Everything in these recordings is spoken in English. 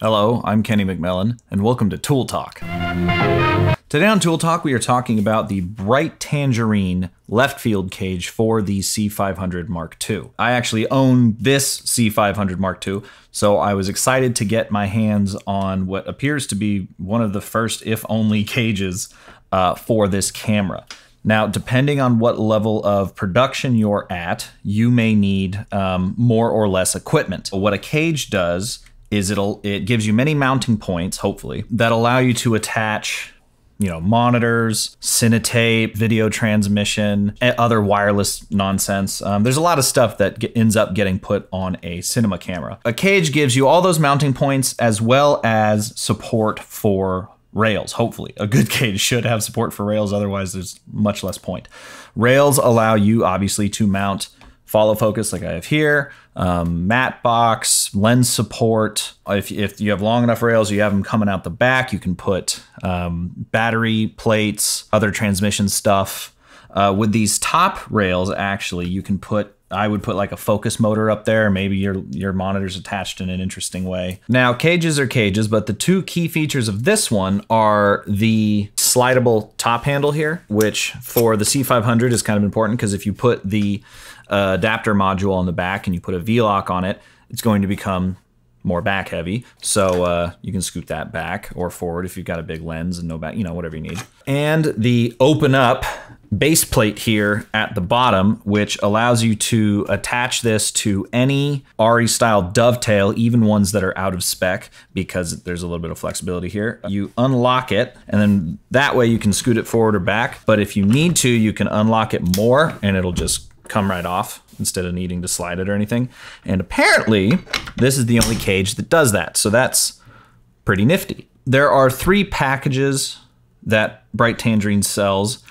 Hello, I'm Kenny McMillan, and welcome to Tool Talk. Today on Tool Talk, we are talking about the Bright Tangerine left field cage for the C500 Mark II. I actually own this C500 Mark II, so I was excited to get my hands on what appears to be one of the first, if only, cages uh, for this camera. Now, depending on what level of production you're at, you may need um, more or less equipment. What a cage does is it'll it gives you many mounting points, hopefully, that allow you to attach you know, monitors, Cinetape, video transmission, other wireless nonsense. Um, there's a lot of stuff that ends up getting put on a cinema camera. A cage gives you all those mounting points as well as support for rails, hopefully. A good cage should have support for rails, otherwise, there's much less point. Rails allow you, obviously, to mount follow focus like I have here, um, matte box, lens support. If, if you have long enough rails, you have them coming out the back, you can put um, battery plates, other transmission stuff. Uh, with these top rails, actually, you can put I would put like a focus motor up there. Maybe your your monitor's attached in an interesting way. Now, cages are cages, but the two key features of this one are the slidable top handle here, which for the C500 is kind of important because if you put the uh, adapter module on the back and you put a V-lock on it, it's going to become more back heavy. So uh, you can scoot that back or forward if you've got a big lens and no back, you know, whatever you need. And the open up base plate here at the bottom, which allows you to attach this to any ARRI style dovetail, even ones that are out of spec, because there's a little bit of flexibility here. You unlock it, and then that way you can scoot it forward or back. But if you need to, you can unlock it more and it'll just come right off instead of needing to slide it or anything. And apparently, this is the only cage that does that. So that's pretty nifty. There are three packages that Bright Tangerine sells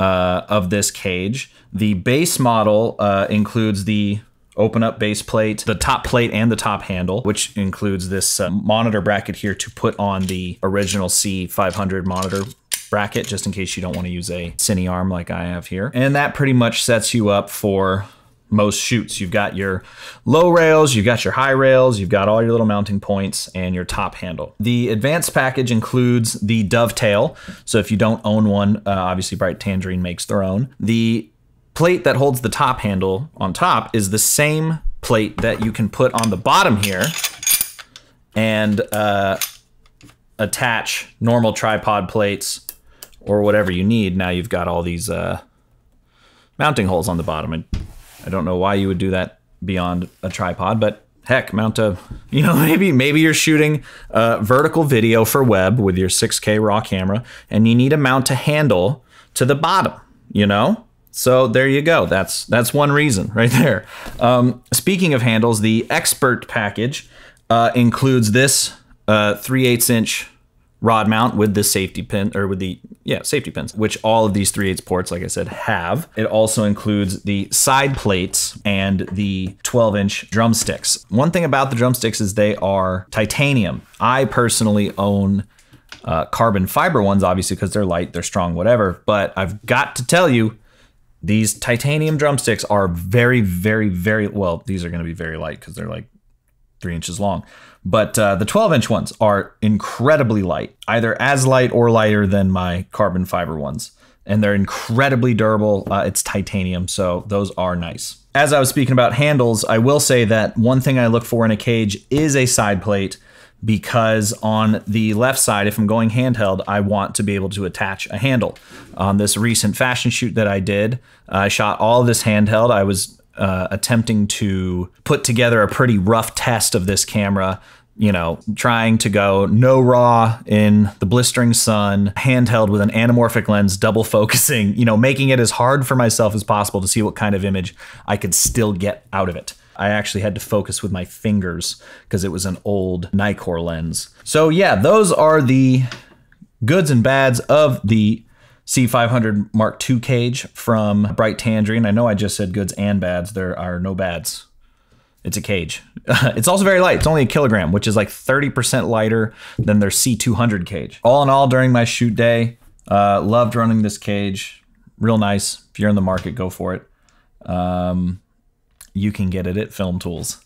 uh, of this cage. The base model uh, includes the open up base plate, the top plate and the top handle, which includes this uh, monitor bracket here to put on the original C500 monitor bracket, just in case you don't want to use a cine arm like I have here. And that pretty much sets you up for most shoots. You've got your low rails, you've got your high rails, you've got all your little mounting points and your top handle. The advanced package includes the dovetail. So if you don't own one, uh, obviously Bright Tangerine makes their own. The plate that holds the top handle on top is the same plate that you can put on the bottom here and uh, attach normal tripod plates or whatever you need. Now you've got all these uh, mounting holes on the bottom. And I don't know why you would do that beyond a tripod, but heck, mount a, you know, maybe maybe you're shooting a vertical video for web with your 6K RAW camera, and you need to mount a handle to the bottom, you know. So there you go. That's that's one reason right there. Um, speaking of handles, the expert package uh, includes this uh, 3 8 inch rod mount with the safety pin or with the yeah safety pins which all of these 3 8 ports like i said have. It also includes the side plates and the 12 inch drumsticks. One thing about the drumsticks is they are titanium. I personally own uh, carbon fiber ones obviously because they're light they're strong whatever but i've got to tell you these titanium drumsticks are very very very well these are going to be very light because they're like three inches long but uh, the 12 inch ones are incredibly light, either as light or lighter than my carbon fiber ones. And they're incredibly durable. Uh, it's titanium, so those are nice. As I was speaking about handles, I will say that one thing I look for in a cage is a side plate because on the left side, if I'm going handheld, I want to be able to attach a handle. On this recent fashion shoot that I did, I shot all this handheld. I was uh, attempting to put together a pretty rough test of this camera you know, trying to go no raw in the blistering sun, handheld with an anamorphic lens, double focusing, you know, making it as hard for myself as possible to see what kind of image I could still get out of it. I actually had to focus with my fingers because it was an old Nikkor lens. So, yeah, those are the goods and bads of the C500 Mark II cage from Bright Tangerine. I know I just said goods and bads. There are no bads. It's a cage. it's also very light. It's only a kilogram, which is like 30% lighter than their C200 cage. All in all, during my shoot day, uh, loved running this cage. Real nice. If you're in the market, go for it. Um, you can get it at Filmtools.